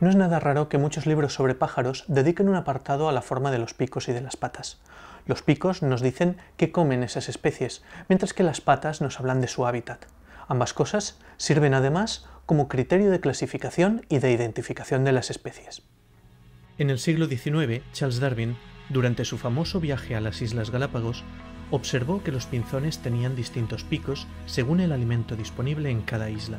No es nada raro que muchos libros sobre pájaros dediquen un apartado a la forma de los picos y de las patas. Los picos nos dicen qué comen esas especies, mientras que las patas nos hablan de su hábitat. Ambas cosas sirven además como criterio de clasificación y de identificación de las especies. En el siglo XIX, Charles Darwin, durante su famoso viaje a las Islas Galápagos, observó que los pinzones tenían distintos picos según el alimento disponible en cada isla.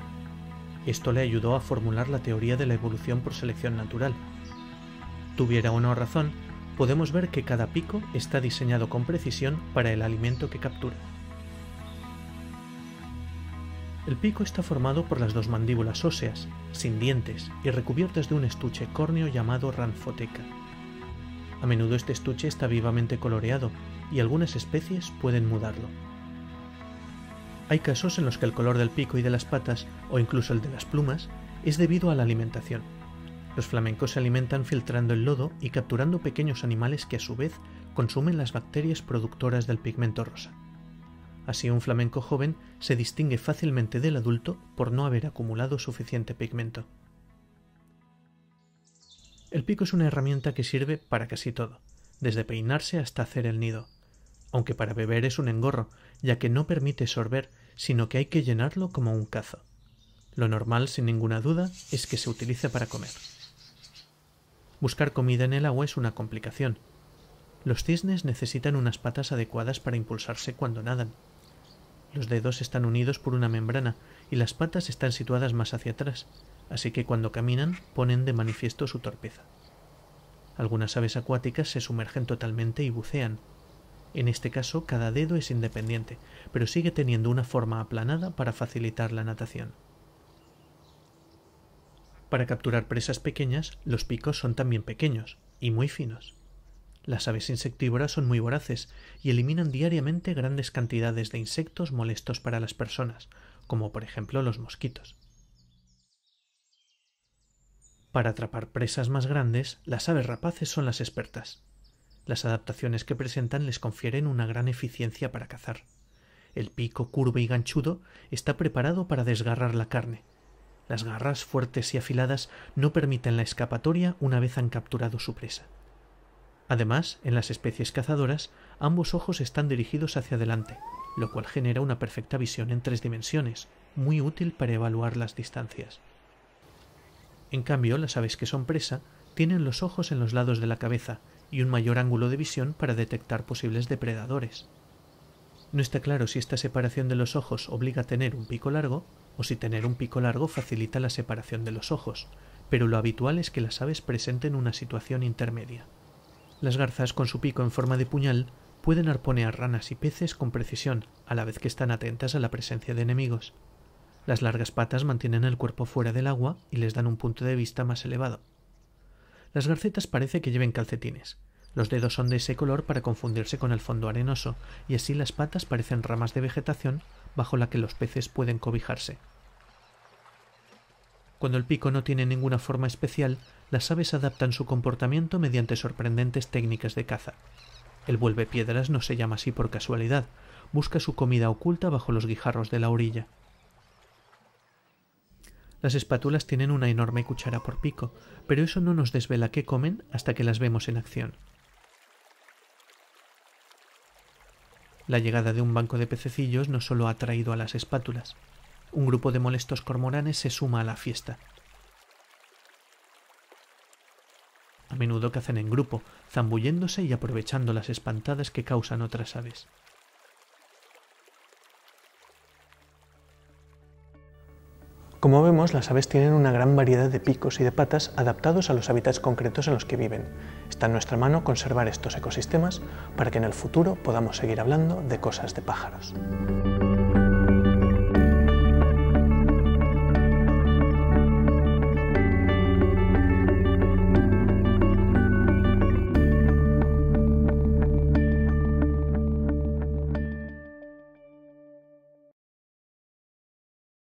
Esto le ayudó a formular la teoría de la evolución por selección natural. Tuviera o no razón, podemos ver que cada pico está diseñado con precisión para el alimento que captura. El pico está formado por las dos mandíbulas óseas, sin dientes y recubiertas de un estuche córneo llamado ranfoteca. A menudo este estuche está vivamente coloreado y algunas especies pueden mudarlo. Hay casos en los que el color del pico y de las patas, o incluso el de las plumas, es debido a la alimentación. Los flamencos se alimentan filtrando el lodo y capturando pequeños animales que a su vez consumen las bacterias productoras del pigmento rosa. Así un flamenco joven se distingue fácilmente del adulto por no haber acumulado suficiente pigmento. El pico es una herramienta que sirve para casi todo, desde peinarse hasta hacer el nido, aunque para beber es un engorro, ya que no permite sorber, sino que hay que llenarlo como un cazo. Lo normal, sin ninguna duda, es que se utilice para comer. Buscar comida en el agua es una complicación. Los cisnes necesitan unas patas adecuadas para impulsarse cuando nadan, los dedos están unidos por una membrana y las patas están situadas más hacia atrás, así que cuando caminan ponen de manifiesto su torpeza. Algunas aves acuáticas se sumergen totalmente y bucean. En este caso, cada dedo es independiente, pero sigue teniendo una forma aplanada para facilitar la natación. Para capturar presas pequeñas, los picos son también pequeños y muy finos. Las aves insectívoras son muy voraces y eliminan diariamente grandes cantidades de insectos molestos para las personas, como por ejemplo los mosquitos. Para atrapar presas más grandes, las aves rapaces son las expertas. Las adaptaciones que presentan les confieren una gran eficiencia para cazar. El pico curvo y ganchudo está preparado para desgarrar la carne. Las garras fuertes y afiladas no permiten la escapatoria una vez han capturado su presa. Además, en las especies cazadoras, ambos ojos están dirigidos hacia adelante, lo cual genera una perfecta visión en tres dimensiones, muy útil para evaluar las distancias. En cambio, las aves que son presa tienen los ojos en los lados de la cabeza y un mayor ángulo de visión para detectar posibles depredadores. No está claro si esta separación de los ojos obliga a tener un pico largo o si tener un pico largo facilita la separación de los ojos, pero lo habitual es que las aves presenten una situación intermedia. Las garzas con su pico en forma de puñal pueden arponear ranas y peces con precisión, a la vez que están atentas a la presencia de enemigos. Las largas patas mantienen el cuerpo fuera del agua y les dan un punto de vista más elevado. Las garcetas parece que lleven calcetines. Los dedos son de ese color para confundirse con el fondo arenoso, y así las patas parecen ramas de vegetación bajo la que los peces pueden cobijarse. Cuando el pico no tiene ninguna forma especial, las aves adaptan su comportamiento mediante sorprendentes técnicas de caza. El piedras no se llama así por casualidad, busca su comida oculta bajo los guijarros de la orilla. Las espátulas tienen una enorme cuchara por pico, pero eso no nos desvela qué comen hasta que las vemos en acción. La llegada de un banco de pececillos no solo ha traído a las espátulas. Un grupo de molestos cormoranes se suma a la fiesta. A menudo cazan en grupo, zambulléndose y aprovechando las espantadas que causan otras aves. Como vemos, las aves tienen una gran variedad de picos y de patas adaptados a los hábitats concretos en los que viven. Está en nuestra mano conservar estos ecosistemas para que en el futuro podamos seguir hablando de cosas de pájaros.